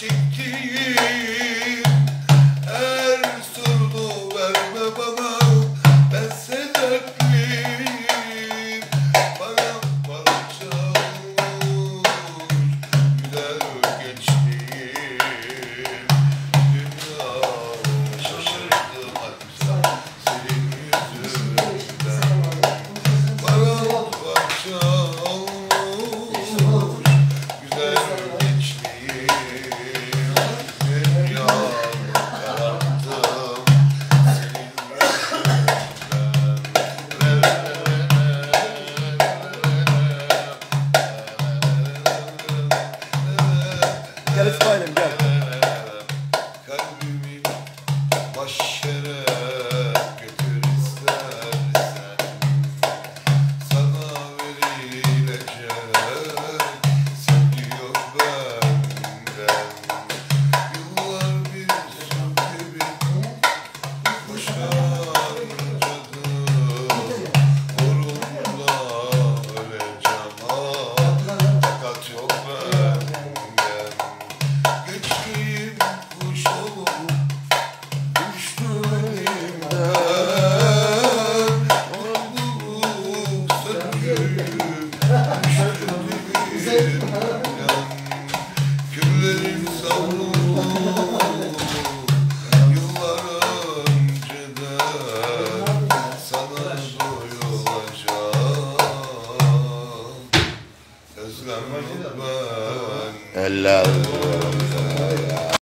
Çektiği الإسلام الله